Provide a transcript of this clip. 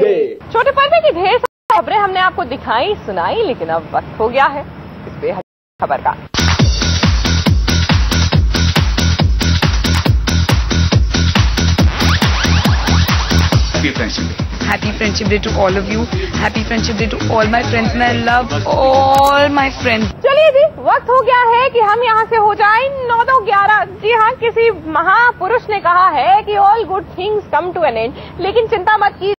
Day छोटे पर्दे की ढेर सारी खबरें हमने आपको दिखाई सुनाई लेकिन अब वक्त हो गया है इस बेहद खबर का Happy Friendship Day. Happy Friendship Day to all of you. Happy Friendship Day to all my friends. And I love all my friends. चलिए जी वक्त हो गया है कि हम यहाँ से हो जाएँ नौ दो ग्यारह जी हाँ किसी महापुरुष ने कहा है कि all good things come to an end लेकिन चिंता मत कीजिए